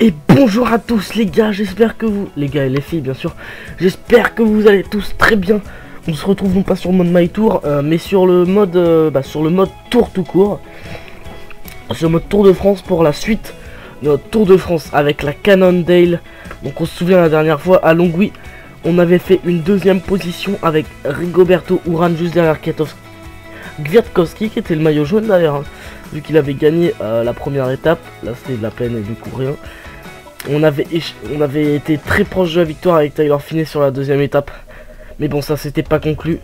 Et bonjour à tous les gars, j'espère que vous, les gars et les filles bien sûr, j'espère que vous allez tous très bien. On se retrouve non pas sur le mode My Tour, euh, mais sur le mode, euh, bah, sur le mode Tour tout court, sur le mode Tour de France pour la suite de notre Tour de France avec la Cannondale. Donc on se souvient la dernière fois à Longwy, on avait fait une deuxième position avec Rigoberto Uran juste derrière Kwiatkowski qui était le maillot jaune d'ailleurs, hein, vu qu'il avait gagné euh, la première étape. Là c'était de la plaine et du coup rien. On avait, été très proche de la victoire avec Tyler Finney sur la deuxième étape. Mais bon, ça c'était pas conclu.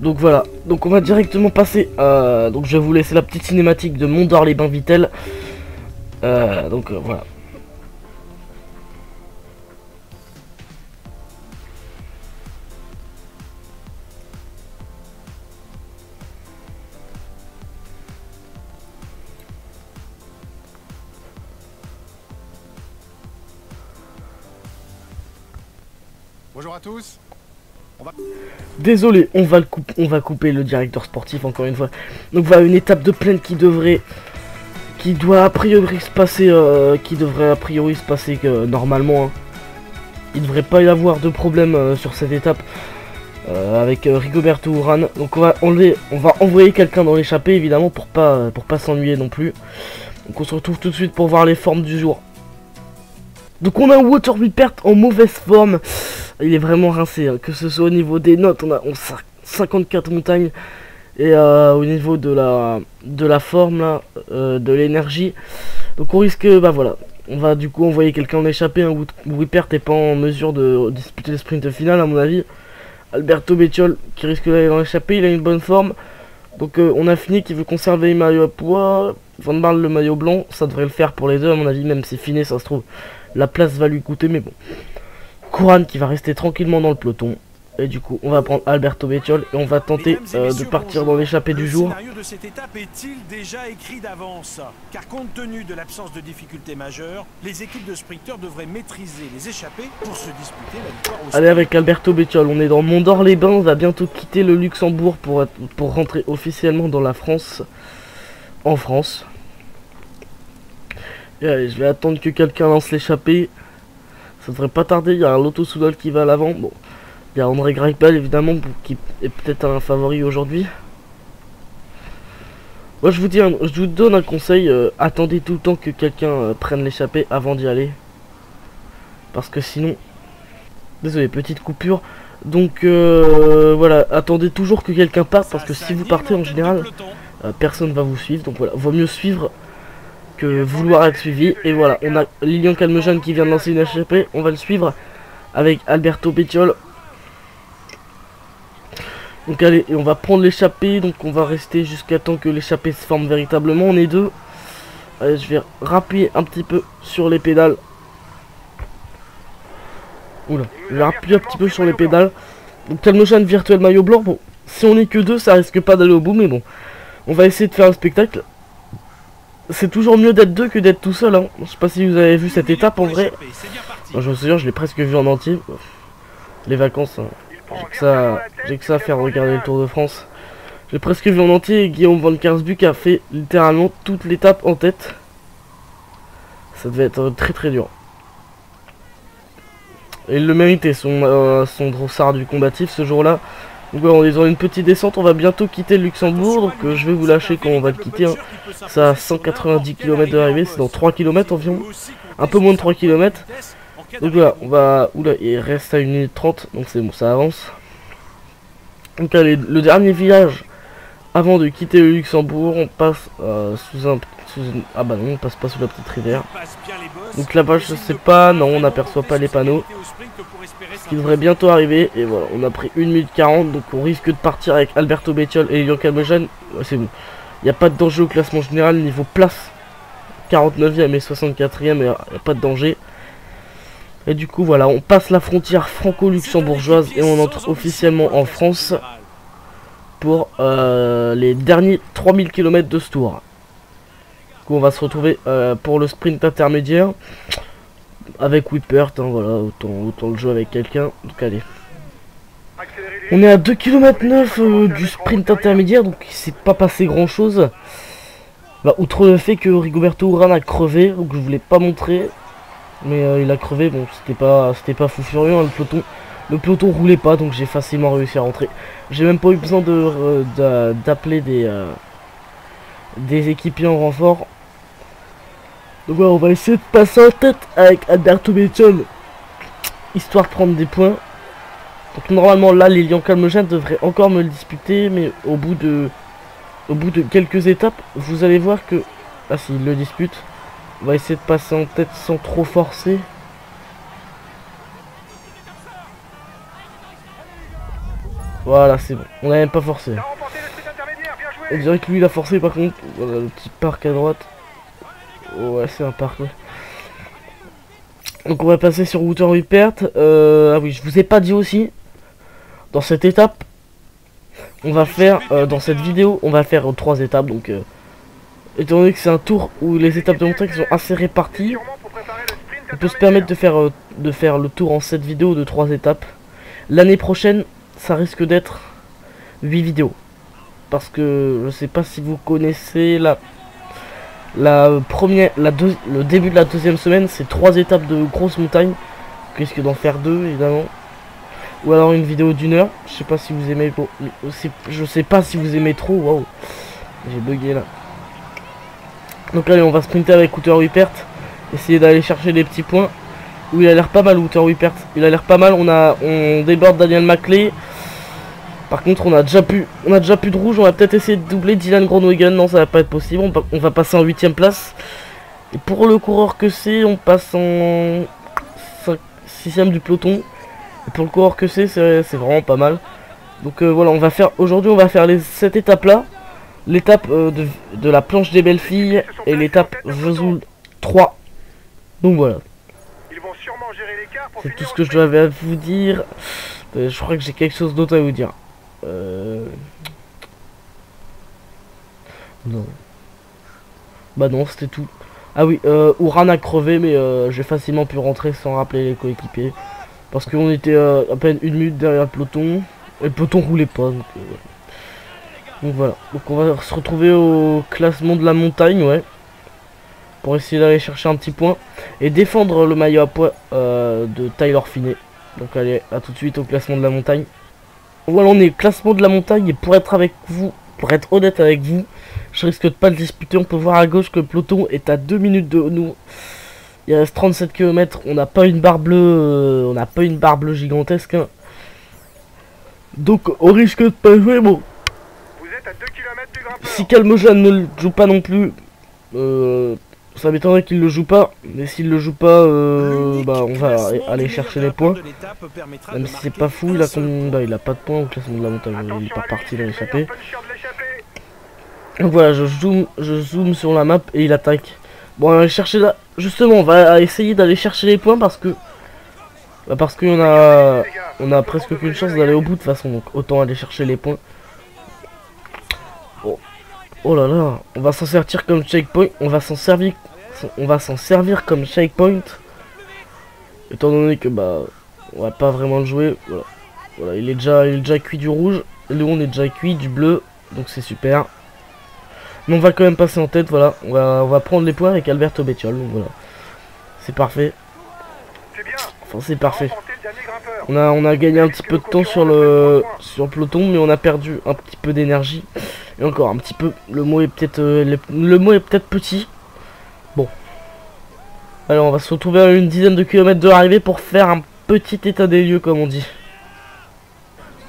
Donc voilà, donc on va directement passer. Donc je vais vous laisser la petite cinématique de Mondor les Bains Vitel. Euh, donc euh, voilà. À tous. Désolé, on va, le couper, on va couper le directeur sportif encore une fois. Donc voilà, une étape de plaine qui devrait... Qui doit a priori se passer... euh, qui devrait a priori se passer que normalement... hein. Il devrait pas y avoir de problème euh, sur cette étape. euh, avec euh, Rigoberto Uran. Donc on va enlever... On va envoyer quelqu'un dans l'échappée évidemment pour pas, pour pas s'ennuyer non plus. Donc on se retrouve tout de suite pour voir les formes du jour. Donc on a un Water Whippert en mauvaise forme. Il est vraiment rincé, hein. que ce soit au niveau des notes, on a on a 54 montagnes. Et euh, au niveau de la, forme, là, euh, de l'énergie. Donc on risque, bah voilà. On va du coup envoyer quelqu'un en échappé. Un Whippert n'est pas en mesure de disputer le sprint final à mon avis. Alberto Bettiol qui risque d'aller dans l'échappée, il a une bonne forme. Donc euh, on a fini qui veut conserver les maillots à poids. Van Barle le maillot blanc, ça devrait le faire pour les deux à mon avis, même si fini ça se trouve. La place va lui coûter, mais bon. Couran qui va rester tranquillement dans le peloton. Et du coup, on va prendre Alberto Bettiol et on va tenter euh, de partir dans l'échappée du Le jour. scénario de cette étape est-il déjà écrit d'avance? Car compte tenu de l'absence de difficultés majeures, les équipes de sprinteurs devraient maîtriser les échappées pour se disputer la victoire au Allez avec Alberto Bettiol, on est dans Mondor-les-Bains, on va bientôt quitter le Luxembourg pour, être- pour rentrer officiellement dans la France. En France. Et allez, je vais attendre que quelqu'un lance l'échappée. Ça devrait pas tarder, il y a un Lotto Soudal qui va à l'avant. Bon, il y a André Greipel évidemment qui est peut-être un favori aujourd'hui. Moi je vous dis, je vous donne un conseil, euh, attendez tout le temps que quelqu'un euh, prenne l'échappée avant d'y aller. Parce que sinon, Désolé, petite coupure. Donc euh, voilà, attendez toujours que quelqu'un parte parce que si vous partez en général, personne va vous suivre. Donc voilà, vaut mieux suivre vouloir être suivi. Et voilà, on a Lilian Calmejane qui vient de lancer une échappée. On va le suivre avec Alberto Bettiol. Donc allez, on va prendre l'échappée. Donc on va rester jusqu'à temps que l'échappée se forme véritablement. On est deux. Je vais rappuyer un petit peu sur les pédales. Oula, je vais appuyer un petit peu sur les pédales. Donc virtuel maillot blanc. Bon, si on est que deux, ça risque pas d'aller au bout, mais bon. On va essayer de faire un spectacle. C'est toujours mieux d'être deux que d'être tout seul. Hein. Je sais pas si vous avez vu cette étape en vrai. Je me souviens, je l'ai presque vu en entier. Les vacances, hein. j'ai que ça, à faire regarder le Tour de France. J'ai presque vu en entier. Guillaume Van Kersbuck a fait littéralement toute l'étape en tête. Ça devait être euh, très très dur. Et il le méritait, son, euh, son drossard du combatif ce jour-là. Donc voilà, on est dans une petite descente, on va bientôt quitter le Luxembourg, donc je vais vous lâcher quand on va le quitter. hein. Ça à 190 km de l'arrivée, c'est dans 3 km environ. Un peu moins de 3 km. Donc voilà, on va... Oula, il reste à 1 minute 30, donc c'est bon, ça avance. Donc allez, le dernier village, avant de quitter le Luxembourg, on passe euh, sous un... Sous une... Ah bah non, on passe pas sous la petite rivière. Donc là-bas, je sais pas, non, on n'aperçoit pas les panneaux. Ce qui devrait bientôt arriver. Et voilà, on a pris 1 minute 40. Donc on risque de partir avec Alberto Bettiol et Lilian Calmejane. Ouais, c'est bon. Il n'y a pas de danger au classement général. Niveau place 49e et 64e. Il n'y a pas de danger. Et du coup, voilà, on passe la frontière franco-luxembourgeoise et on entre officiellement en France pour euh, les derniers 3000 km de ce tour. On va se retrouver euh, pour le sprint intermédiaire avec Whippert, hein, voilà, autant, le jouer avec quelqu'un. Donc allez. On est à 2 km 9 euh, du sprint intermédiaire, donc il s'est pas passé grand chose. Bah, outre le fait que Rigoberto Urán a crevé, donc je voulais pas montrer. Mais euh, il a crevé, bon c'était pas c'était pas fou furieux, hein, le peloton. Le peloton roulait pas donc j'ai facilement réussi à rentrer. J'ai même pas eu besoin d'appeler des des équipiers en renfort. Donc voilà, on va essayer de passer en tête avec Alberto. Histoire de prendre des points. Donc normalement là Lilian Calmogène devrait encore me le disputer mais au bout de au bout de quelques étapes vous allez voir que ah s'il le dispute on va essayer de passer en tête sans trop forcer voilà c'est bon on n'a même pas forcé on dirait que lui il a forcé par contre voilà le petit parc à droite ouais c'est un parc donc on va passer sur Water Rupert euh, ah oui je vous ai pas dit aussi dans cette étape, on va faire, euh, dans cette vidéo, on va faire trois étapes. Donc, euh, étant donné que c'est un tour où les étapes de montagne sont assez réparties, on peut se permettre de faire, euh, de faire le tour en cette vidéo de trois étapes. L'année prochaine, ça risque d'être 8 vidéos. Parce que je sais pas si vous connaissez la, la première, la le début de la deuxième semaine, c'est trois étapes de grosses montagnes. Risque d'en faire deux évidemment ou alors une vidéo d'une heure. Je sais pas si vous aimez. Je sais pas si vous aimez trop. Waouh, j'ai bugué là. Donc allez, on va sprinter avec Outer Wipert. Essayer d'aller chercher des petits points. Où il a l'air pas mal, Outer Wipert. Il a l'air pas mal. On a, on déborde Daniel Maclay. Par contre, on a déjà pu, on a déjà plus de rouge. On va peut-être essayer de doubler Dylan Groenwegen. Non, ça va pas être possible. On, on va passer en huitième place. Et pour le coureur que c'est, on passe en 6ème du peloton pour le coureur que c'est, c'est vraiment pas mal. Donc euh, voilà, on va faire aujourd'hui, on va faire les, cette étape-là. L'étape euh, de, la planche des belles filles et l'étape Vesoul 3. Donc voilà. C'est tout ce que je dois vous dire. Euh, je crois que j'ai quelque chose d'autre à vous dire. Non. Bah non, c'était tout. Ah oui, euh, Ouran a crevé, mais j'ai facilement pu rentrer sans rappeler les coéquipiers. Parce qu'on était euh, à peine une minute derrière le peloton. Et le peloton roulait pas. Donc, euh, voilà. Donc on va se retrouver au classement de la montagne, ouais. Pour essayer d'aller chercher un petit point. Et défendre le maillot à poids euh, de Tyler Finney. Donc allez, à tout de suite au classement de la montagne. Voilà, on est au classement de la montagne. Et pour être avec vous, pour être honnête avec vous, je risque de pas le disputer. On peut voir à gauche que le peloton est à 2 minutes de nous. Il reste 37 km, on n'a pas une barre bleue, euh, on n'a pas une barre bleue gigantesque. Hein. Donc au risque de pas jouer, bon. Vous êtes à 2 km du Si Calmojan ne le joue pas non plus, euh, ça m'étonnerait qu'il le joue pas. Mais s'il le joue pas, euh, bah on va aller chercher les points. Même si c'est pas fou, il a, bah, il a pas de points au classement de la montagne, il est pas parti dans l'échappée. Donc voilà, je zoome, je zoome sur la map et il attaque. Bon, on va chercher là. Justement, on va essayer d'aller chercher les points parce que. Bah parce qu'on a. On a presque qu'une chance d'aller au bout de toute façon. Donc autant aller chercher les points. Oh, là là. On va s'en servir comme checkpoint. On va s'en servir. On va s'en servir comme checkpoint. Étant donné que bah. On va pas vraiment le jouer. Voilà. Voilà, il est déjà, il est déjà cuit du rouge. Nous on est déjà cuit du bleu. Donc c'est super. Mais on va quand même passer en tête, voilà. On va, on va prendre les points avec Alberto Bettiol, donc voilà. C'est parfait. Enfin, c'est parfait. On a, gagné un petit peu de temps sur le, peloton, mais on a perdu un petit peu d'énergie. Et encore un petit peu. Le mot est peut-être euh, le, mot est peut-être petit. Bon. Alors on va se retrouver à une dizaine de kilomètres de l'arrivée pour faire un petit état des lieux, comme on dit.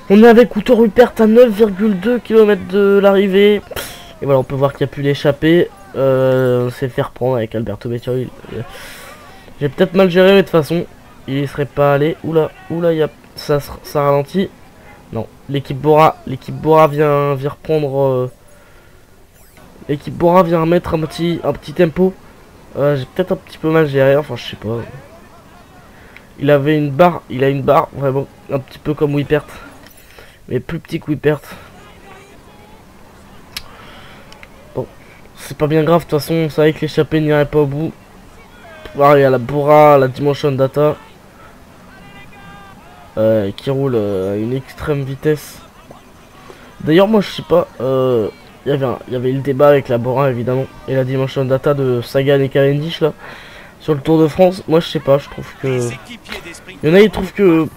On est avec Couteau Rupert à 9,2 km de l'arrivée. Et voilà, on peut voir qu'il a pu l'échapper. Euh, on s'est fait reprendre avec Alberto Bettiol. J'ai peut-être mal géré, mais de toute façon, il serait pas allé. Oula, oula, y a, ça, ça ralentit. Non, l'équipe Bora, l'équipe Bora vient, vient reprendre. Euh, l'équipe Bora vient remettre un petit, un petit tempo. Euh, j'ai peut-être un petit peu mal géré, enfin je sais pas. Il avait une barre, il a une barre vraiment un petit peu comme Whippert. Mais plus petit que Whippert. c'est pas bien grave, de toute façon, on savait que l'échappée n'irait pas au bout. y a la Bora, la Dimension Data. Euh, qui roule euh, à une extrême vitesse. D'ailleurs, moi, je sais pas, euh, il y avait le débat avec la Bora, évidemment, et la Dimension Data de Sagan et Cavendish, là, sur le Tour de France. Moi, je sais pas, je trouve que... Il y en a, ils trouvent que-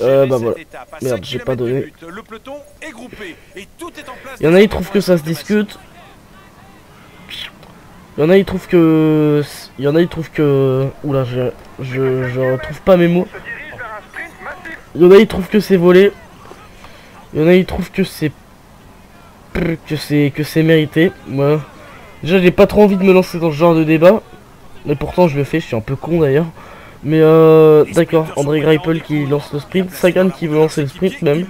Euh, bah voilà. Merde, 5 j'ai pas donné. Il y en a, ils trouvent que ça se discute. Il y en a, ils trouvent que... Il y en a, ils trouvent que... Oula, je... Je, je retrouve pas mes mots. Il y en a, ils trouvent que c'est volé. Il y en a, ils trouvent que c'est... Que c'est... Que c'est mérité. Moi... Déjà, j'ai pas trop envie de me lancer dans ce genre de débat. Mais pourtant, je le fais. Je suis un peu con, d'ailleurs. Mais euh... D'accord, André Greipel qui lance le sprint. Sagan qui veut lancer le sprint, même.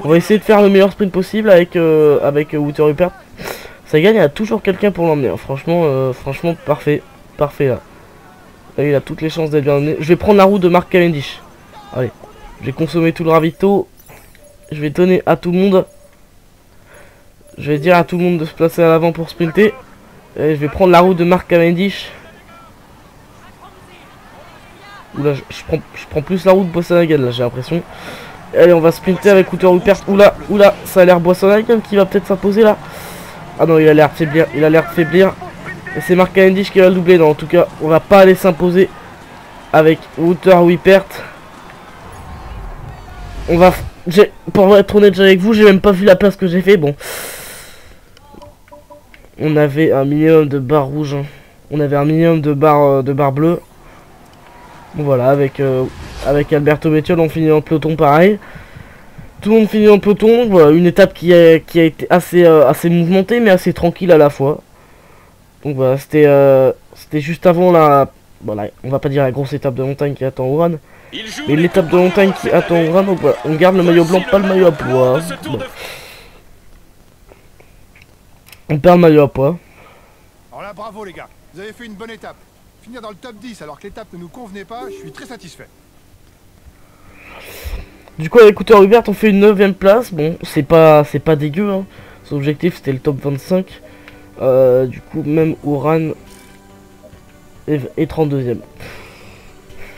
On va essayer de faire le meilleur sprint possible avec euh, avec euh, Wouter Rupert. Ça gagne, il y a toujours quelqu'un pour l'emmener. hein. Franchement, franchement, parfait. Parfait là. Là, il a toutes les chances d'être bien emmené. Je vais prendre la roue de Mark Cavendish. Allez. Je vais consommer tout le ravito. Je vais donner à tout le monde. Je vais dire à tout le monde de se placer à l'avant pour sprinter. Et je vais prendre la route de Mark Cavendish. Oula, je, je prends, plus la route de Boissanagan là, j'ai l'impression. Allez, on va sprinter avec Wouter Rupert. Oula, oula, ça a l'air Boissanagan qui va peut-être s'imposer là. Ah non, il a l'air faiblir, il a l'air faiblir. Et c'est Mark Cavendish qui va le doubler. Non, en tout cas, on va pas aller s'imposer avec Wouter Rupert. On va... Pour être honnête avec vous, j'ai même pas vu la place que j'ai fait. Bon. On avait un minimum de barres rouges. hein. On avait un minimum de barres euh, de barres bleues. Voilà, avec, euh, avec Alberto Bettiol, on finit en peloton pareil. Tout le monde finit en peloton. Voilà, une étape qui a, été assez, euh, assez mouvementée, mais assez tranquille à la fois. Donc voilà, c'était euh, c'était juste avant la... Voilà, on va pas dire la grosse étape de montagne qui attend Ouran. Mais l'étape de montagne qui attend donc voilà, on garde le maillot blanc, pas le maillot à poids. Bon. On perd le maillot à poids. Alors là, bravo les gars. Vous avez fait une bonne étape. Finir dans le top 10 alors que l'étape ne nous convenait pas, je suis très satisfait. Du coup, avec Hubert, on fait une 9ème place. Bon, c'est pas, c'est pas dégueu. Hein. Son objectif, c'était le top 25. Euh, du coup, même Ouran est, est 32ème.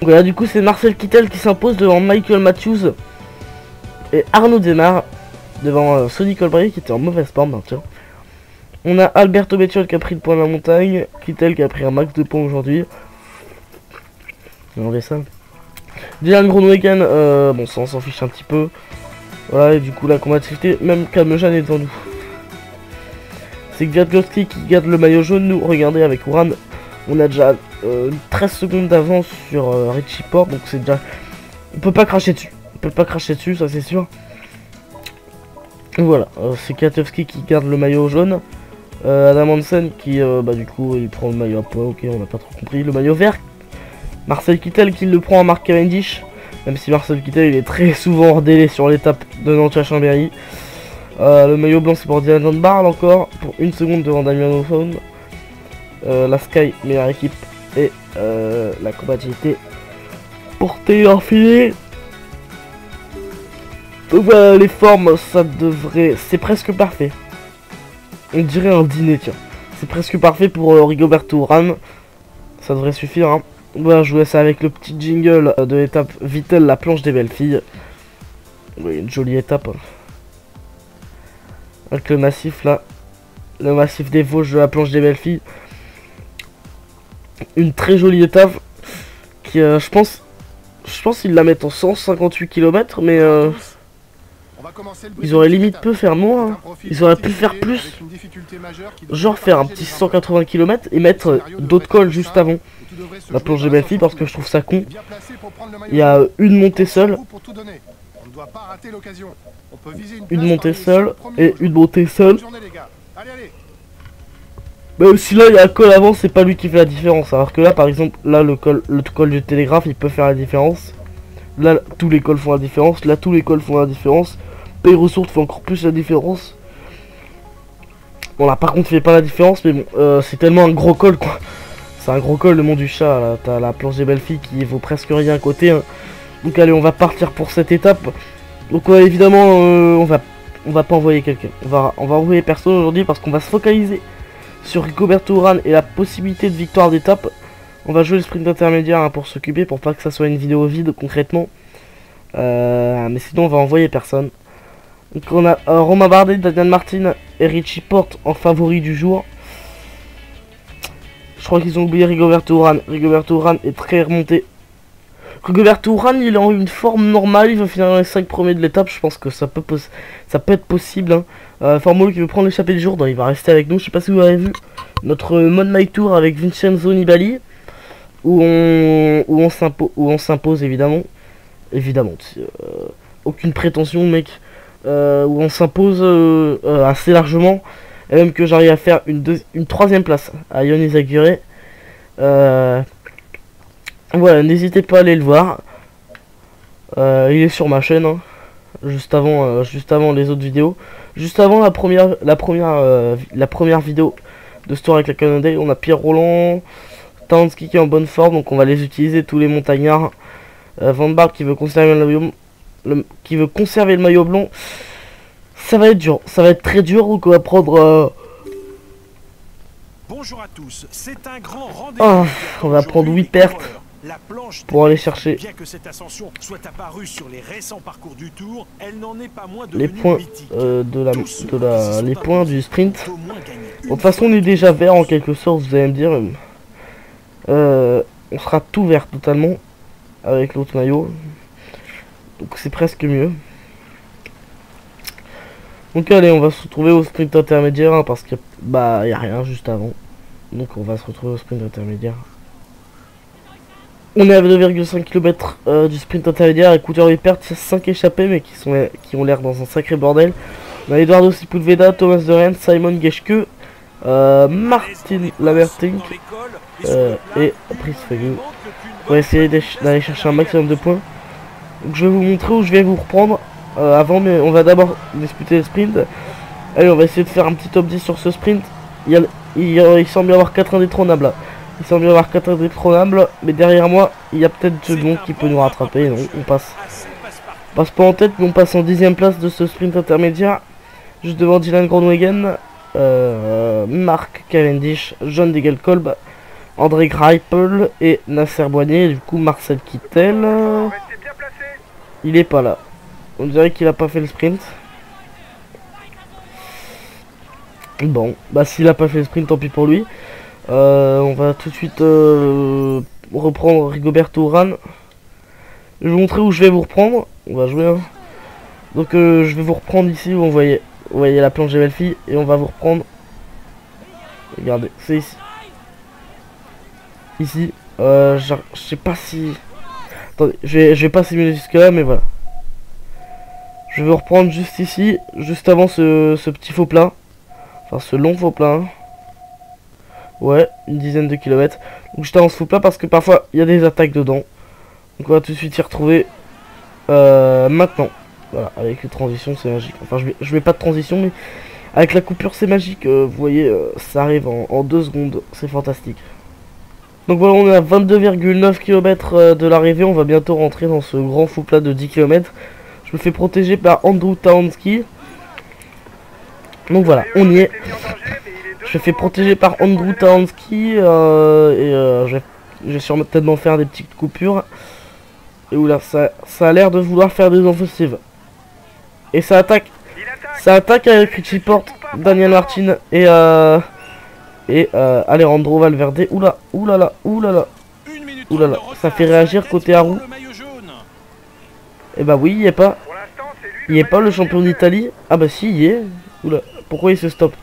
Voilà, du coup, c'est Marcel Kittel qui s'impose devant Michael Matthews et Arnaud Demar devant euh, Sonny Colbrelli qui était en mauvaise forme. hein, tiens. On a Alberto Bettiol qui a pris le point de la montagne. Kittel qui a pris un max de points aujourd'hui. On ça. Dylan Groenewegen, euh, bon ça on s'en fiche un petit peu. Voilà, et du coup la combativité, même Kalmejan est devant nous. C'est Gwiatkowski qui garde le maillot jaune, nous regardez avec Ouran, on a déjà euh, 13 secondes d'avance sur euh, Richie Port, donc c'est déjà... On peut pas cracher dessus, on peut pas cracher dessus, ça c'est sûr. Voilà, euh, c'est Kwiatkowski qui garde le maillot jaune. Euh, Adam Hansen qui, euh, bah du coup, il prend le maillot à poids, ok, on n'a pas trop compris. Le maillot vert, Marcel Kittel qui le prend à Marc Cavendish. Même si Marcel Kittel il est très souvent hors délai sur l'étape de Nantes Chambéry. Euh, le maillot blanc c'est pour Dylan Barl encore. Pour une seconde devant Damien. Euh, la Sky, meilleure équipe. Et euh, la combativité Taylor Filet. Donc voilà, les formes, ça devrait... C'est presque parfait. On dirait un dîner, tiens. C'est presque parfait pour euh, Rigoberto Ram. Ça devrait suffire, hein. Voilà, je vous laisse avec le petit jingle de l'étape Vittel, la planche des belles filles. Oui, une jolie étape. hein. Avec le massif là. Le massif des Vosges la planche des belles filles. Une très jolie étape. Qui, euh, je pense, je pense qu'ils la mettent en 158 km, mais euh, ils auraient limite pu faire moins. hein. Ils auraient pu faire plus. Genre faire un petit les impacts. 180 km et mettre euh, d'autres cols juste avant la belles la filles parce que je trouve ça con. Il y a une montée seule, Vous pour tout donner. On ne doit pas rater l'occasion. On peut viser une, montée seule et une montée seule. Bonne journée les gars. Allez allez. Même si là il y a un col avant, c'est pas lui qui fait la différence. Alors que là par exemple, là le col, le col du télégraphe il peut faire la différence. Là tous les cols font la différence. Là tous les cols font la différence. Paye ressources fait encore plus la différence. Bon là par contre il fait pas la différence mais bon euh, c'est tellement un gros col quoi. C'est un gros col le mont du chat là. T'as la planche des belles filles qui vaut presque rien à côté. hein. Donc allez on va partir pour cette étape. Donc ouais, évidemment euh, on va on va pas envoyer quelqu'un. On va on va envoyer personne aujourd'hui parce qu'on va se focaliser sur Rigoberto Urán et la possibilité de victoire d'étape. On va jouer le sprint intermédiaire hein, pour s'occuper, pour pas que ça soit une vidéo vide concrètement. Euh, mais sinon on va envoyer personne. Donc on a euh, Romain Bardet, Daniel Martin et Richie Porte en favori du jour. Je crois qu'ils ont oublié Rigoberto Urán. Rigoberto Urán est très remonté. Rigoberto Urán, il est en une forme normale. Il va finir dans les 5 premiers de l'étape. Je pense que ça peut, ça peut être possible. Hein. Euh, Formolo qui veut prendre l'échappée du jour. Donc il va rester avec nous. Je sais pas si vous avez vu notre mode My Tour avec Vincenzo Nibali. Où on, où on s'impose évidemment. Évidemment. Euh, aucune prétention, mec. Euh, où on s'impose euh, assez largement. Et même que j'arrive à faire une, une troisième place à Yonis voilà, n'hésitez pas à aller le voir. Il est sur ma chaîne, hein. juste avant, juste avant les autres vidéos, juste avant la première, la première, la première vidéo de Story avec la Canada. On a Pierre Roland, Tansky qui est en bonne forme, donc on va les utiliser tous les montagnards. Van Bart qui veut conserver le maillot, qui veut conserver le maillot blanc. Ça va être dur, ça va être très dur, donc on va prendre... Euh, Bonjour à tous, c'est un grand rendez-vous. Oh, on va prendre 8 pertes pour aller chercher bien que cette ascension soit apparue sur les récents parcours du tour, elle n'en est pas moins les points euh, de la, de la les points du sprint. de toute façon, on est déjà vert en quelque sorte, vous allez me dire. Euh, on sera tout vert totalement avec l'autre maillot. Donc c'est presque mieux. Donc allez, on va se retrouver au sprint intermédiaire hein, parce que bah y a rien juste avant. Donc on va se retrouver au sprint intermédiaire. On est à 2,5 km euh, du sprint intermédiaire. Écoutez, il perd 5 échappés mais qui sont qui ont l'air dans un sacré bordel. On a Eduardo Sepulveda, Thomas de Simon Geschke, euh, Martin Lamertink euh, et Pris On va essayer d'aller chercher un maximum de points. Je vais vous montrer où je vais vous reprendre. Avant, mais on va d'abord disputer le sprint. Allez, on va essayer de faire un petit top 10 sur ce sprint. Il, il, semble y avoir 4 indétrônables là. Il semble y avoir 4 indétrônables, mais derrière moi, il y a peut-être second qui peut nous rattraper. Donc on passe. On passe pas en tête, mais on passe en dixième place de ce sprint intermédiaire. Juste devant Dylan Groenwegen, euh, Marc Cavendish, John Degelkolb, André Greipel et Nasser Boignet. Du coup, Marcel Kittel. Il est pas là. On dirait qu'il a pas fait le sprint. Bon, bah s'il a pas fait le sprint, tant pis pour lui. Euh, on va tout de suite euh, reprendre Rigoberto Urán. Je vais vous montrer où je vais vous reprendre. On va jouer. Hein. Donc euh, je vais vous reprendre ici où on voyait, vous voyez la planche filles et on va vous reprendre. Regardez, c'est ici. Ici. je sais pas si. Attendez, je vais, pas simuler jusque là, mais voilà. Je vais reprendre juste ici, juste avant ce, petit faux plat. Enfin, ce long faux plat. Ouais, une dizaine de kilomètres. Donc je t'avance faux plat parce que parfois il y a des attaques dedans. Donc on va tout de suite y retrouver euh, maintenant. Voilà, avec les transitions c'est magique. Enfin je mets, mets pas de transition mais avec la coupure c'est magique. Euh, vous voyez, euh, ça arrive en, deux secondes. C'est fantastique. Donc voilà, on est à 22,9 km de l'arrivée. On va bientôt rentrer dans ce grand faux plat de 10 km. Je me fais protéger par Andrew Townsky. Donc voilà, on y est. Je fais protéger par Andrew Townsky. Euh, et euh, je, vais, sûrement faire des petites coupures. Et oula, ça, ça a l'air de vouloir faire des offensives. Et ça attaque. Ça attaque avec Richie Porte, Daniel Martin et euh, et euh, Alejandro Valverde. Oula, oulala, oulala. Oulala, ça fait réagir côté Haru. Eh bah oui, il est pas. Il est pas le champion d'Italie Ah bah si, il est. Oula, pourquoi il se stoppe?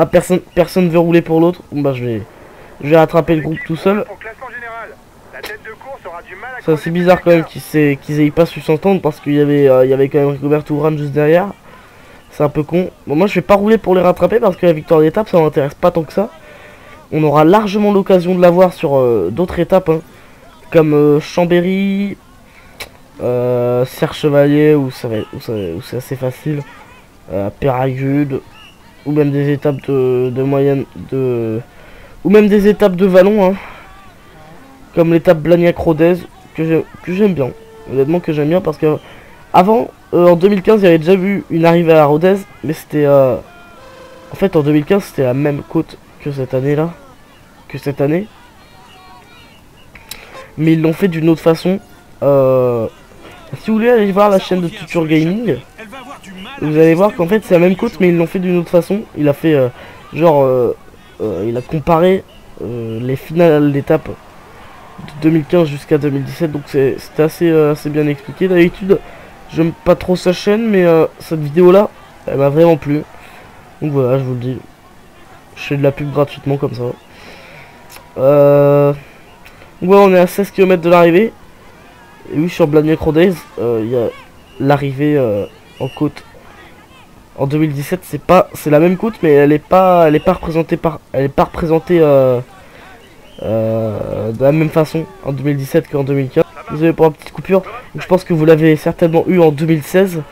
Ah, personne personne veut rouler pour l'autre. Bon bah je vais je vais rattraper le groupe tout seul. C'est assez bizarre quand même qu'ils aient pas su s'entendre parce qu'il y avait euh, il y avait quand même juste derrière. C'est un peu con. Bon moi je vais pas rouler pour les rattraper parce que la victoire d'étape ça m'intéresse pas tant que ça. On aura largement l'occasion de la voir sur euh, d'autres étapes hein. comme euh, Chambéry, euh, Serre Chevalier où ça c'est assez facile. Péragude ou même des étapes de, moyenne de ou même des étapes de vallon hein. comme l'étape Blagnac Rodez que j'aime bien. Honnêtement que j'aime bien parce que avant euh, en 2015 il y avait déjà vu une arrivée à Rodez mais c'était euh, en fait en 2015 c'était la même côte que cette année là que cette année. Mais ils l'ont fait d'une autre façon euh, si vous voulez aller voir la chaîne de Future Gaming, vous allez voir qu'en fait c'est la même côte mais ils l'ont fait d'une autre façon. Il a fait euh, genre, euh, euh, il a comparé les finales d'étape de 2015 jusqu'à 2017. Donc c'était assez, assez bien expliqué. D'habitude, j'aime pas trop sa chaîne, mais cette vidéo-là, elle m'a vraiment plu. Donc voilà, je vous le dis. Je fais de la pub gratuitement comme ça. Euh... voilà, on est à 16 km de l'arrivée. Et oui, sur Blood Micro Days, il y a l'arrivée en côte. En 2017 c'est pas c'est la même côte mais elle est pas elle est pas représentée par elle est pas représentée euh, euh, de la même façon en 2017 qu'en 2015 désolé pour la petite coupure. Je pense que vous l'avez certainement eu en 2016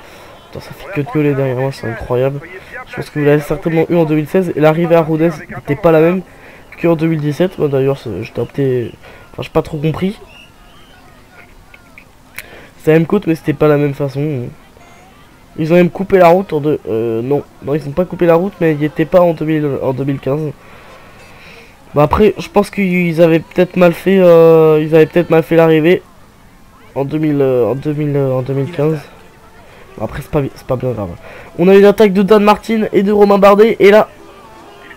Attends, ça fait que de gueuler derrière moi c'est incroyable. Je pense que vous l'avez certainement eu en 2016 et l'arrivée à Rodez n'était pas la même qu'en 2017 moi d'ailleurs j'étais opté enfin j'ai pas trop compris. C'est la même côte mais c'était pas la même façon ils ont même coupé la route en deux. Euh, non, non, ils ont pas coupé la route, mais ils étaient pas en, 2000, en 2015. Bah après, je pense qu'ils avaient peut-être mal fait. Euh, ils avaient peut-être mal fait l'arrivée en 2000, euh, en 2000, en 2015. Après, c'est pas, pas bien grave. On a une attaque de Dan Martin et de Romain Bardet, et là,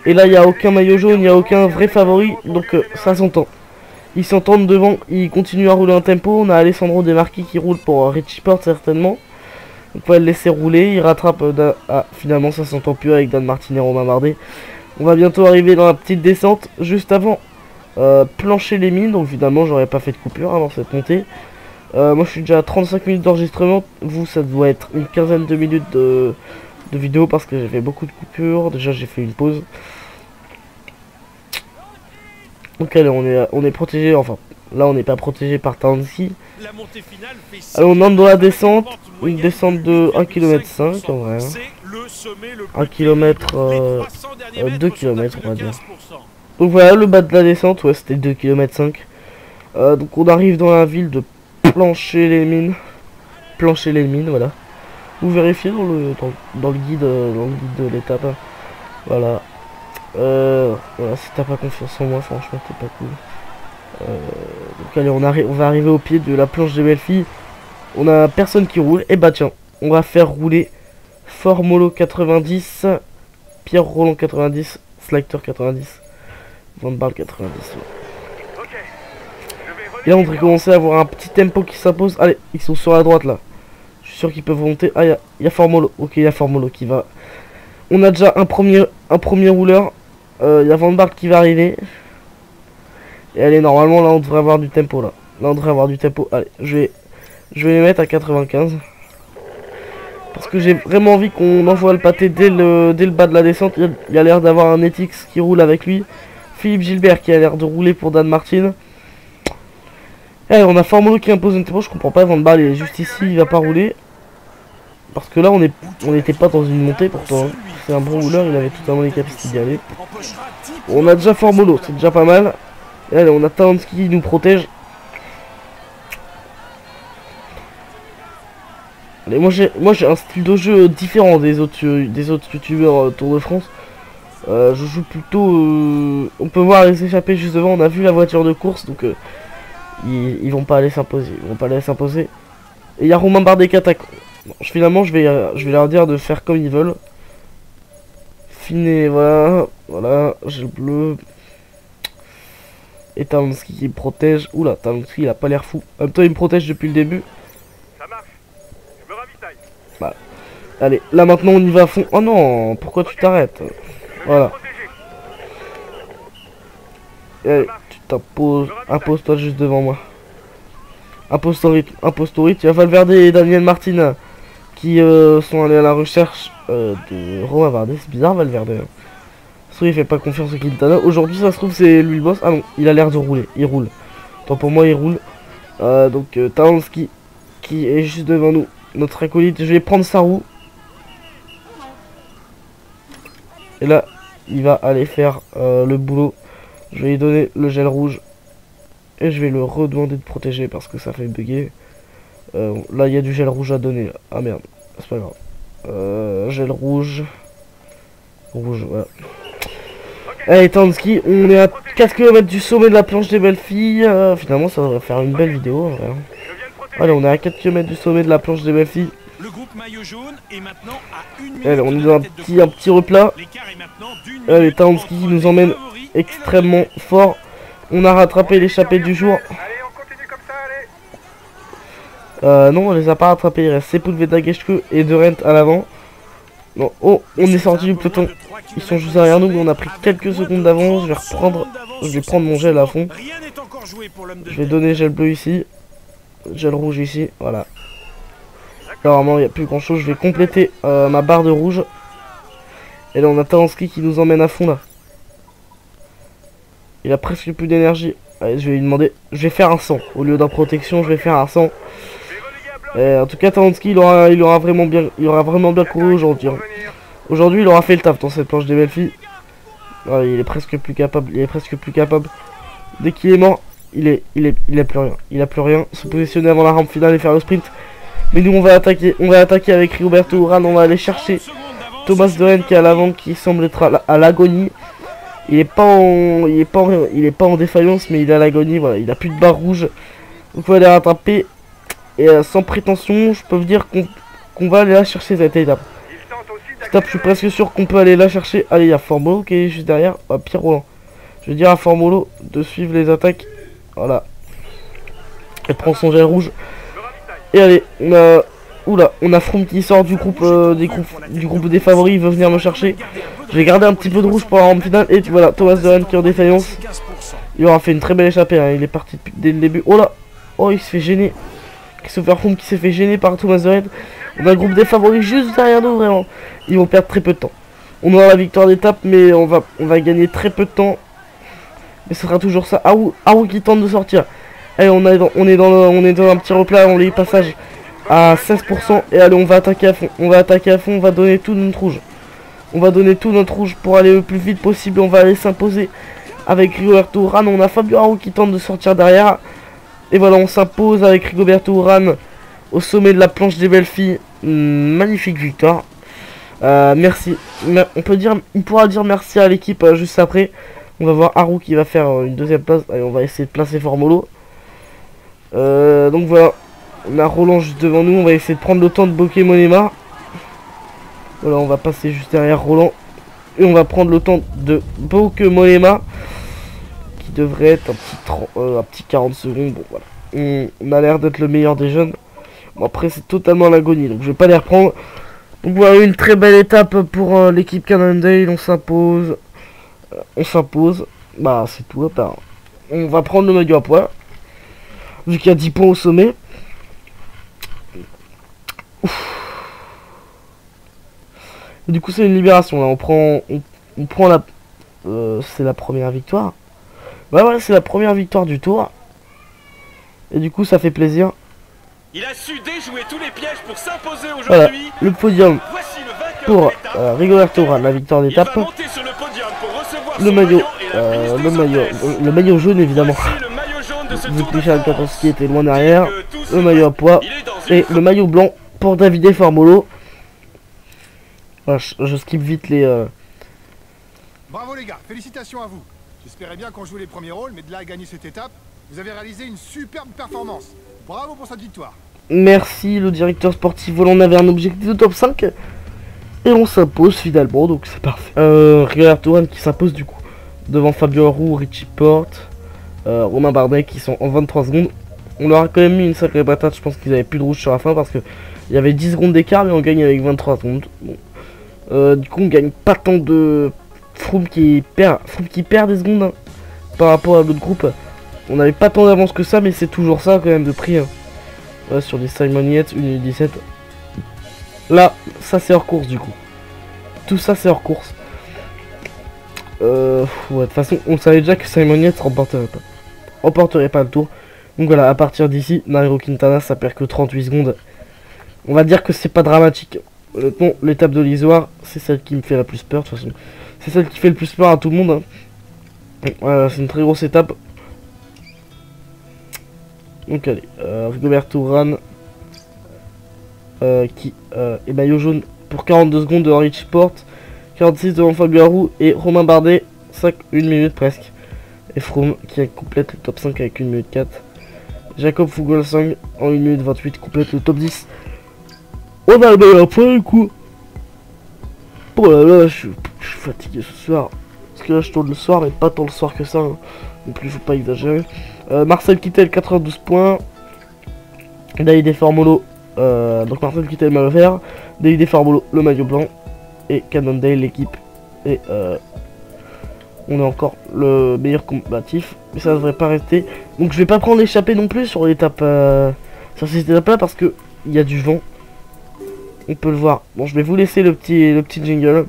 et là, il n'y a aucun maillot jaune, il n'y a aucun vrai favori, donc ça s'entend. Ils s'entendent devant, ils continuent à rouler un tempo. On a Alessandro Demarchi qui roule pour Richie Sport certainement. On peut le laisser rouler. Il rattrape. Euh, ah, finalement, ça s'entend plus avec Dan Martin et Romain Bardet. On va bientôt arriver dans la petite descente. Juste avant, euh, plancher les mines. Donc, évidemment, j'aurais pas fait de coupure avant cette montée. Euh, moi, je suis déjà à 35 minutes d'enregistrement. Vous, ça doit être une quinzaine de minutes de, vidéo parce que j'ai fait beaucoup de coupures. Déjà, j'ai fait une pause. Donc, allez, on est protégé. Enfin, là, on n'est pas protégé par Tansky. Alors on entre dans la descente, une descente de 1 km 5 en vrai. 1 km, 2 km on va dire. Donc voilà le bas de la descente, ouais c'était 2 km 5. donc on arrive dans la ville de Plancher les mines. Plancher les mines, voilà. Vous vérifiez dans le, dans, le guide euh, dans le guide de l'étape. Hein. Voilà. Euh, voilà, si t'as pas confiance en moi, franchement, t'es pas cool. Euh, donc allez, on, on va arriver au pied de la planche belles filles. On a personne qui roule. Et bah tiens, on va faire rouler Formolo 90, Pierre Roland 90, Slacter 90, Van Barl 90. Et là, on devrait commencer à avoir un petit tempo qui s'impose. Allez, ils sont sur la droite là. Je suis sûr qu'ils peuvent monter. Ah, il y, a Formolo. Ok, il y a Formolo qui va. On a déjà un premier, un premier rouleur. Euh, il y a Van Barl qui va arriver. Et allez, normalement, là, on devrait avoir du tempo, là. Là, on devrait avoir du tempo. Allez, je vais, je vais les mettre à 95. Parce que j'ai vraiment envie qu'on envoie le pâté dès le, dès le bas de la descente. Il a, l'air d'avoir un Etix qui roule avec lui. Philippe Gilbert qui a l'air de rouler pour Dan Martin. Allez, on a Formolo qui impose un tempo. Je comprends pas. Van Baal est juste ici. Il va pas rouler. Parce que là, on est, on n'était pas dans une montée pourtant. Hein. C'est un bon rouleur. Il avait totalement les capacités d'y aller. On a déjà Formolo. C'est déjà pas mal. Et on a Tansky qui nous protège. Allez, moi j'ai moi j'ai un style de jeu différent des autres des autres youtubeurs euh, Tour de France. Euh, je joue plutôt euh, on peut voir les échappés juste devant, on a vu la voiture de course donc ils, vont pas aller s'imposer, ils vont pas aller s'imposer. Et il y a Romain Bardet finalement je vais je vais leur dire de faire comme ils veulent. Finé, voilà, voilà, j'ai le bleu, et Talanski qui protège. Oula, Talanski il a pas l'air fou. En même temps, il me protège depuis le début. Ça marche. Je me ravitaille. Voilà. Allez, là maintenant on y va à fond. Oh non, pourquoi tu t'arrêtes Voilà. allez, tu t'imposes. Impose-toi juste devant moi. Impose ton rythme. Impose ton rythme. Il y a Valverde et Daniel Martin qui euh, sont allés à la recherche euh, de Romain Vardet. C'est bizarre Valverde. Il fait pas confiance au Quintana. Aujourd'hui, ça se trouve, c'est lui le boss. Ah non, il a l'air de rouler. Il roule. Tant pour moi, il roule. Euh, donc, euh, qui est juste devant nous. Notre acolyte. Je vais prendre sa roue. Et là, il va aller faire euh, le boulot. Je vais lui donner le gel rouge. Et je vais le redemander de protéger parce que ça fait bugger. Euh, là, il y a du gel rouge à donner. Ah merde, c'est pas grave. gel rouge. Rouge, voilà. Allez Tansky, on est à 4 km du sommet de la planche des belles filles. Euh, finalement ça va faire une belle vidéo en vrai. Allez on est à 4 km du sommet de la planche des belles filles. Le groupe maillot jaune est maintenant à une Allez on est dans un petit, un petit replat. Allez Tansky qui nous emmène extrêmement fort. On a rattrapé l'échappée du jour. Euh, non, on les a pas rattrapés. Il reste Sepulveda, Geschke et De Rent à l'avant. Non, oh, on est sorti du peloton. Ils sont juste derrière nous, mais on a pris quelques secondes d'avance. Je vais reprendre, je vais prendre mon gel à fond. Je vais donner gel bleu ici. Gel rouge ici, voilà. Normalement, il n'y a plus grand chose. Je vais compléter euh, ma barre de rouge. Et là, on a Tansky qui nous emmène à fond là. Il a presque plus d'énergie. Je vais lui demander. Je vais faire un 100. Au lieu d'un protection, je vais faire un 100. Et en tout cas, Tansky, il aura, il aura vraiment bien, il aura vraiment bien couru aujourd'hui. hein. Aujourd'hui, il aura fait le taf dans cette planche des belles il est presque plus capable. Il est presque plus capable. Dès qu'il est mort, il est, il est, il a plus rien. Il a plus rien. Se positionner avant la rampe finale et faire le sprint. Mais nous, on va attaquer. On va attaquer avec Rigoberto Urán. On va aller chercher Thomas Doren qui est à l'avant, qui semble être à la- à l'agonie. Il est pas en, il est pas il est pas en défaillance, mais il est à l'agonie. Voilà, il a plus de barre rouge. Donc on va les rattraper. Et euh, sans prétention, je peux vous dire qu'on va aller la chercher cette étape. Je suis presque sûr qu'on peut aller la chercher. Allez, il y a Formolo qui est juste derrière. Ah, Pierre Roland. Je vais dire à Formolo de suivre les attaques. Voilà. Elle prend son gel rouge. Et allez, on a. Oula, on a Froome qui sort du groupe, euh, des groupes, du groupe des favoris. Il veut venir me chercher. Je vais garder un petit peu de rouge pour la rampe finale. Et voilà, Thomas Doran qui est en défaillance. 15%. Il aura fait une très belle échappée. hein. Il est parti dès le début. Oh là Oh, il se fait gêner. Qui s'est fait gêner par Thomas Doran. On a le groupe des favoris juste derrière nous, vraiment. Ils vont perdre très peu de temps. On aura la victoire d'étape, mais on va, on va gagner très peu de temps. Mais ce sera toujours ça. Aou, Aou qui tente de sortir. Allez, on est dans, on est dans, on est dans un petit replat. On les passage à 16%. Et allez, on va attaquer à fond. On va attaquer à fond. On va donner tout notre rouge. On va donner tout notre rouge pour aller le plus vite possible. On va aller s'imposer avec Rigoberto. On a Fabio Aru qui tente de sortir derrière. Et voilà, on s'impose avec Rigoberto Urán au sommet de la planche des belles filles. Hmm, magnifique victoire. Euh, merci. Me- On peut dire, on pourra dire merci à l'équipe euh, juste après. On va voir Haru qui va faire euh, une deuxième place. Allez, on va essayer de placer Formolo. Donc voilà. On a Roland juste devant nous. On va essayer de prendre le temps de bloquer Monema. Voilà, on va passer juste derrière Roland. Et on va prendre le temps de bloquer Monema. Devrait être un petit, 30 euh, un petit 40 secondes. Bon, voilà. On, a l'air d'être le meilleur des jeunes. Bon, après, c'est totalement l'agonie. Donc, je vais pas les reprendre. Donc, voilà une très belle étape pour euh, l'équipe Cannondale. On s'impose. Euh, on s'impose. Bah, c'est tout. à part. On va prendre le maillot à poids. Vu qu'il y a 10 points au sommet. Du coup, c'est une libération. Là, on prend, on, on prend la. euh, c'est la première victoire. Bah voilà, c'est la première victoire du tour. Et du coup, ça fait plaisir. Il a su déjouer tous les pièges pour s'imposer Voilà, aujourd'hui. le podium Voici le vainqueur pour euh, Rigoberto Urán, la victoire d'étape. le podium pour recevoir Le son maillot, euh, le maillot, le maillot jaune évidemment. Vu que Michel France. Katonski était loin derrière. Le maillot à poids et le maillot blanc pour Davide Formolo. Voilà, je, je skip vite les. euh, Bravo les gars, félicitations à vous. Bien qu'on jouait les premiers rôles, mais de là à gagner cette étape, vous avez réalisé une superbe performance. Bravo pour cette victoire. Merci le directeur sportif. Voilà, on avait un objectif de top 5. Et on s'impose finalement, donc c'est parfait. Euh, Urán qui s'impose du coup. Devant Fabio Aru, Richie Porte, euh, Romain Bardet qui sont en 23 secondes. On leur a quand même mis une sacrée patate. Je pense qu'ils avaient plus de rouge sur la fin parce que il y avait 10 secondes d'écart, mais on gagne avec 23 secondes. Bon. Euh, du coup, on gagne pas tant de. Froome qui perd, des secondes hein, par rapport à l'autre groupe. On n'avait pas tant d'avance que ça, mais c'est toujours ça quand même de prix. hein. Sur des Simon Yates, une 17. Là, ça c'est hors course du coup. Tout ça c'est hors course. Euh, de toute façon, on savait déjà que Simon Yates remporterait pas. Remporterait pas le tour. Donc voilà, à partir d'ici, Nairo Quintana ça perd que 38 secondes. On va dire que c'est pas dramatique. Honnêtement, l'étape de l'Isoire, c'est celle qui me fait la plus peur de toute façon. C'est celle qui fait le plus peur à tout le monde. hein. Voilà, c'est une très grosse étape. Donc allez, euh, Rigoberto Urán euh, qui euh, est maillot jaune pour 42 secondes de Porte, 46 devant Fabio Aru et Romain Bardet, 5, 1 minute presque. Et Froome qui complète le top 5 avec 1 minute 4. Jacob Fuglsang en 1 minute 28 complète le top 10. On a le meilleur point du coup. Oh là là, je, suis- je suis fatigué ce soir. Parce que là je tourne le soir, mais pas tant le soir que ça. Hein. Non plus, faut pas exagérer. Euh, Marcel Kittel, 92 points. David Formolo, euh, donc Marcel Kittel, maillot vert. David Formolo, le maillot blanc. Et Cannondale, l'équipe. Et euh, on est encore le meilleur combatif. Mais ça devrait pas rester. Donc je vais pas prendre l'échappée non plus sur l'étape. Euh, sur cette étape là parce que il y a du vent. On peut le voir. Bon, je vais vous laisser le petit, le petit jingle.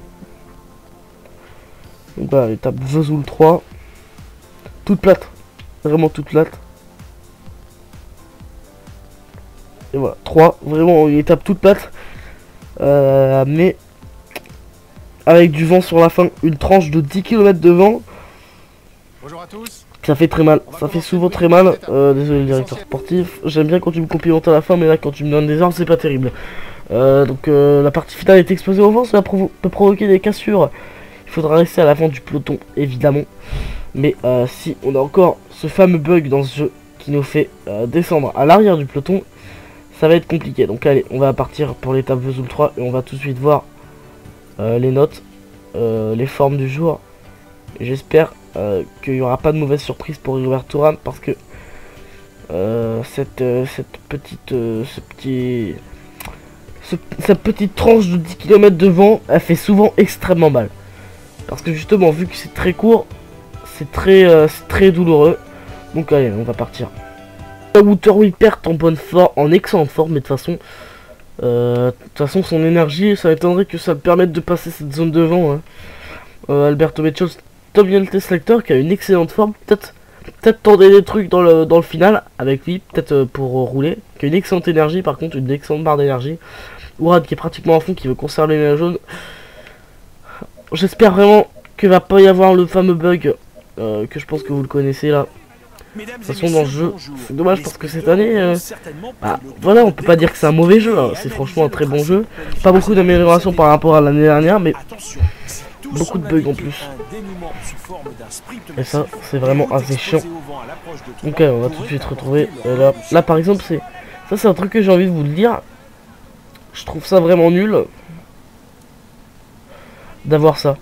Donc voilà, l'étape Vesoul 3. Toute plate. Vraiment toute plate. Et voilà, 3. Vraiment une étape toute plate. Euh, mais avec du vent sur la fin. Une tranche de 10 km de vent. Bonjour à tous. Ça fait très mal, ça fait souvent très mal. Euh, désolé le directeur sportif. J'aime bien quand tu me complimentes à la fin, mais là quand tu me donnes des armes, c'est pas terrible. Euh, donc euh, la partie finale est explosée au vent, ça peut provoquer des cassures. Il faudra rester à l'avant du peloton, évidemment. Mais si on a encore ce fameux bug dans ce jeu qui nous fait descendre à l'arrière du peloton, ça va être compliqué. Donc allez, on va partir pour l'étape Vesoul 3 et on va tout de suite voir les notes, les formes du jour. J'espère euh, qu'il n'y aura pas de mauvaise surprise pour Rigobert Touran parce que euh, cette, euh, petite cette petite tranche de 10 km de vent elle fait souvent extrêmement mal parce que justement vu que c'est très court c'est très très douloureux donc allez on va partir Water perd en bonne forme en excellente forme mais de toute façon toute façon son énergie ça étonnerait que ça permette de passer cette zone de vent hein. Alberto Becciol Tom Selector qui a une excellente forme. Peut-être peut-être tenter des trucs dans le, dans le final avec lui, peut-être euh, pour rouler. Qui a une excellente énergie, par contre, une excellente barre d'énergie. Ourad qui est pratiquement à fond, qui veut conserver la jaune. J'espère vraiment que va pas y avoir le fameux bug euh, que je pense que vous le connaissez là. De toute façon dans le jeu, c'est dommage parce que cette année, euh, bah, voilà, on peut pas dire que c'est un mauvais jeu, hein. c'est franchement un très bon jeu. Pas beaucoup d'améliorations par rapport à l'année dernière, mais beaucoup de bugs en plus. Et ça, c'est vraiment assez chiant. Ok, on va tout de suite retrouver. Euh, là, là, par exemple, c'est ça, c'est un truc que j'ai envie de vous dire. Je trouve ça vraiment nul d'avoir ça.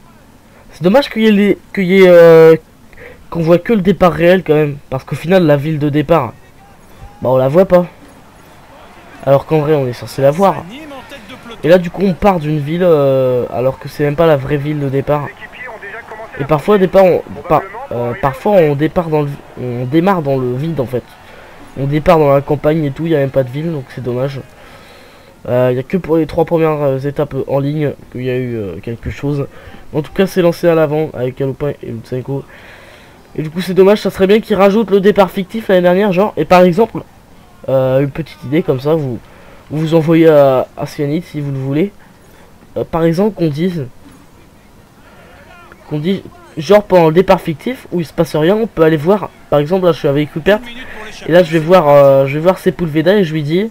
C'est dommage qu'il y ait les, qu'il euh, qu'on voit que le départ réel quand même, parce qu'au final, la ville de départ, bah on la voit pas. Alors qu'en vrai, on est censé la voir. Et là, du coup, on part d'une ville, euh, alors que c'est même pas la vraie ville de départ. Et parfois, départ, on, euh, parfois on, départ dans le, on démarre dans le vide, en fait. On départ dans la campagne et tout, il n'y a même pas de ville, donc c'est dommage. Euh, il n'y a que pour les trois premières étapes en ligne qu'il y a eu quelque chose. En tout cas, c'est lancé à l'avant avec Alopin et Lutsenko. Et du coup, c'est dommage, ça serait bien qu'ils rajoutent le départ fictif l'année dernière, genre. Et par exemple, une petite idée comme ça, vous vous envoyez à, à si vous le voulez. Euh, par exemple, qu'on dise, qu'on dit, genre pendant le départ fictif où il se passe rien, on peut aller voir. Par exemple, là, je suis avec Rupert et là, je vais voir, euh, je vais voir Sepulveda et je lui dis,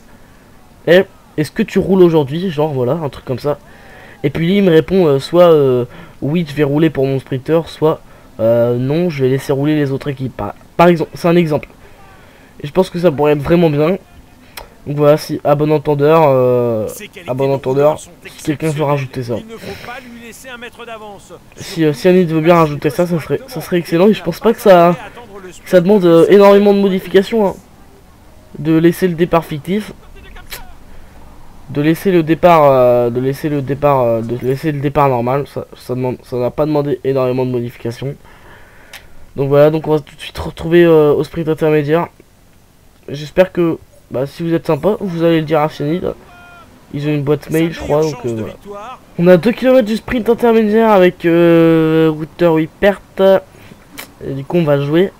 eh, est-ce que tu roules aujourd'hui, genre voilà, un truc comme ça. Et puis lui, il me répond euh, soit oui, je vais rouler pour mon sprinter, soit non, je vais laisser rouler les autres équipes. Par, par exemple, c'est un exemple. Et je pense que ça pourrait être vraiment bien. Donc voilà, si à bon entendeur, euh, à bon entendeur, si quelqu'un veut rajouter ça. Si, euh, si veut bien rajouter ça, ça serait, ça serait excellent. Et je pense pas que ça, ça demande euh, énormément de modifications. Hein. De laisser le départ fictif, de laisser le départ, euh, de laisser le départ, de laisser le départ normal. Ça, ça demande, ça n'a pas demandé énormément de modifications. Donc voilà, donc on va tout de suite retrouver au sprint intermédiaire. J'espère que bah si vous êtes sympa, vous allez le dire à Cyanide. Ils ont une boîte mail je crois donc euh, voilà. On a 2 km du sprint intermédiaire avec euh, Router 8 pertes. Et du coup on va jouer.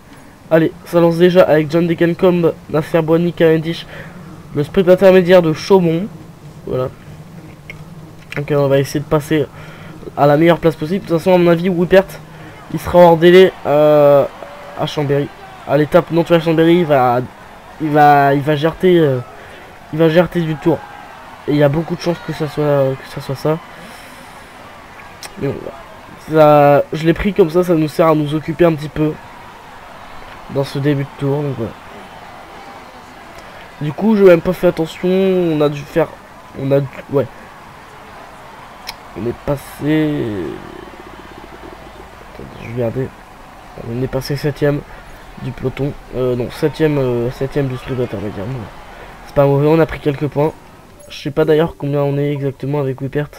Allez, ça lance déjà avec John Dekencombe, Nasser Boigny, Cavendish. Le sprint intermédiaire de Chaumont. Voilà. Donc on va essayer de passer à la meilleure place possible. De toute façon à mon avis Whippert il sera hors délai euh, à Chambéry. À l'étape non à Chambéry il va il va il va gerter euh, il va gerter du tour. Et il y a beaucoup de chances que ça soit que ça soit ça. Ça je l'ai pris comme ça ça nous sert à nous occuper un petit peu dans ce début de tour du coup je n'ai même pas fait attention on a dû faire on a dû, ouais. On est passé je vais regarder. On est passé 7ème du peloton. Euh, non, 7ème euh, 7 du sprint intermédiaire. C'est pas mauvais, on a pris quelques points. Je sais pas d'ailleurs combien on est exactement avec Wippert.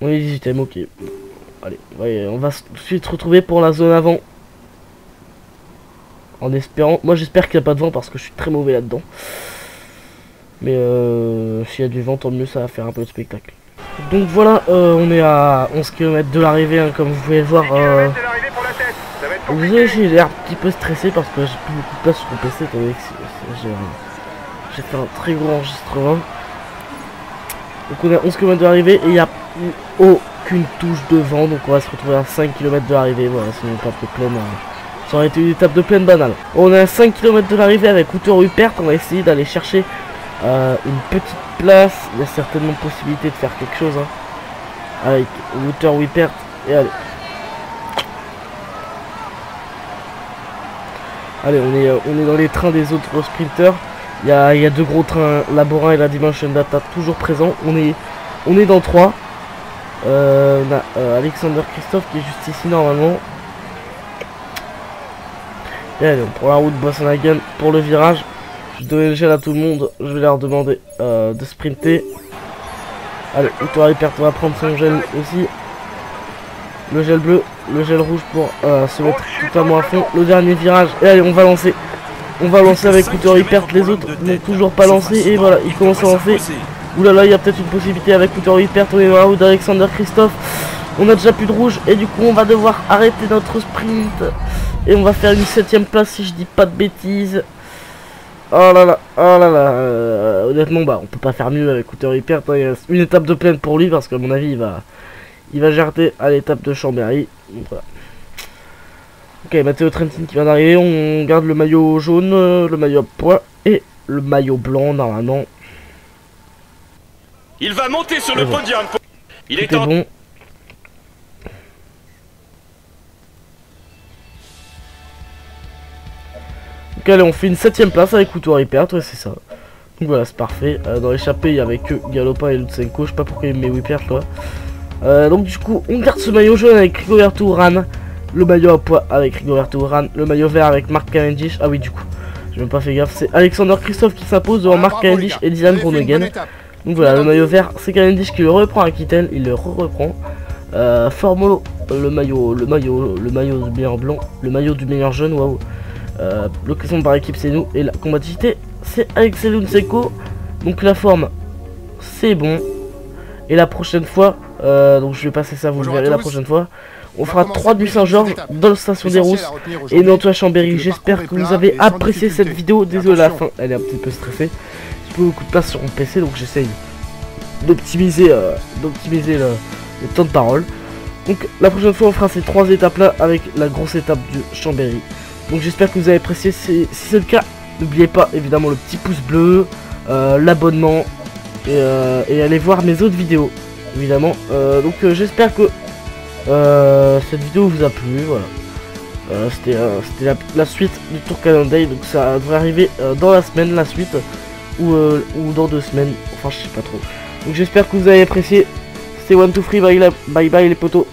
On est 18ème, ok. Allez, ouais, on va tout de suite retrouver pour la zone avant. En espérant... Moi j'espère qu'il n'y a pas de vent parce que je suis très mauvais là-dedans. Mais euh, s'il y a du vent, tant mieux, ça va faire un peu de spectacle. Donc voilà, euh, on est à 11 km de l'arrivée, hein, comme vous pouvez le voir. J'ai l'air un petit peu stressé parce que j'ai plus beaucoup de place sur mon PC, j'ai fait un très gros enregistrement. Donc on est à 11 km de l'arrivée et il n'y a aucune touche de vent, donc on va se retrouver à 5 km de l'arrivée, voilà, c'est une étape de plaine. euh, ça aurait été une étape de plaine banale. On est à 5 km de l'arrivée avec Outer Rupert, on va essayer d'aller chercher euh, une petite place, il y a certainement possibilité de faire quelque chose hein, avec Outer Rupert, et allez. Allez, on est, euh, on est dans les trains des autres sprinters. Il y a, y a deux gros trains, Laborin et la Dimension Data, toujours présents. On est, on est dans trois. Euh, on a euh, Alexander Christophe qui est juste ici normalement. Et allez, on la route Bossenhagen pour le virage. Je donne le gel à tout le monde. Je vais leur demander de sprinter. Allez, Victoire Hyper va prendre son gel aussi. Le gel bleu, le gel rouge pour euh, se mettre totalement à fond. Le dernier virage. Et allez, on va lancer. On va lancer avec Couture Hyper. Les autres n'ont toujours pas lancé. Et voilà, ils commencent à lancer. Oulala, il y a peut-être une possibilité avec Couture Hyper. On est d'Alexander Christophe. On a déjà plus de rouge. Et du coup, on va devoir arrêter notre sprint. Et on va faire une septième place si je dis pas de bêtises. Oh là là, oh là là. euh, honnêtement, bah, on peut pas faire mieux avec Hyper. Il a une étape de plaine pour lui parce qu'à mon avis, il va, il va jarter à l'étape de Chambéry. Donc, voilà. Ok, Matteo Trentin qui vient d'arriver. On garde le maillot jaune, euh, le maillot à poids et le maillot blanc normalement. Il va monter sur le podium. pour- Il est Tout est en bon. Donc allez, on fait une septième place avec Couture Hyper, ouais c'est ça. Donc voilà, c'est parfait. Euh, dans l'échappée, il y avait que Galopin et Lutsenko. Je sais pas pourquoi il met Whippert là. Euh, donc du coup, on garde ce maillot jaune avec Rigoberto Urán. Le maillot à poids avec Rigoberto Urán. Le maillot vert avec Marc Cavendish. Ah oui, du coup, j'ai même pas fait gaffe. C'est Alexander Christophe qui s'impose devant bravo, les Cavendish et Dylan Groenewegen. Donc voilà, le maillot vert, c'est Cavendish qui le reprend à Kittel, il le re-reprend. Euh, Formolo, le maillot, le maillot, le maillot du meilleur blanc, le maillot du meilleur jaune, waouh. Euh, L'occasion par équipe, c'est nous. Et la combativité, c'est Lunseko. Donc la forme, c'est bon. Et la prochaine fois, euh, donc je vais passer ça, vous le verrez la prochaine fois. On fera commencer 3 du Saint-Georges dans le station des Rousses et aujourd'hui, Nantua Chambéry. J'espère que vous avez apprécié cette vidéo. Désolé la fin, elle est un petit peu stressée. J'ai pas beaucoup de place sur mon PC donc j'essaye d'optimiser euh, d'optimiser le, le temps de parole. Donc la prochaine fois on fera ces trois étapes là avec la grosse étape du Chambéry. Donc j'espère que vous avez apprécié. Si si c'est le cas, n'oubliez pas évidemment le petit pouce bleu, euh, l'abonnement et, euh, allez voir mes autres vidéos évidemment. Euh, donc euh, j'espère que cette vidéo vous a plu. Voilà. C'était la, suite du Tour Calendar donc ça devrait arriver dans la semaine la suite ou, ou dans deux semaines. Enfin je sais pas trop. Donc j'espère que vous avez apprécié. C'était One to Free, bye, bye bye les potos.